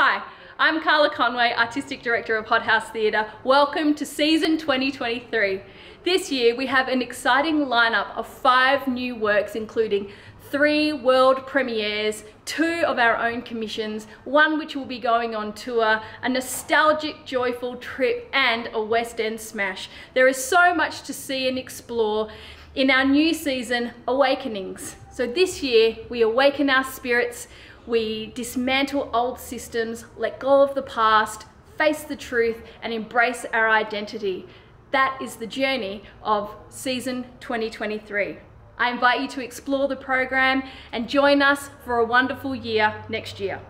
Hi, I'm Karla Conway, Artistic Director of HotHouse Theatre. Welcome to season 2023. This year we have an exciting lineup of five new works including three world premieres, two of our own commissions, one which will be going on tour, a nostalgic, joyful trip, and a West End smash. There is so much to see and explore in our new season, Awakenings. So this year, we awaken our spirits, we dismantle old systems, let go of the past, face the truth, and embrace our identity. That is the journey of season 2023. I invite you to explore the program and join us for a wonderful year next year.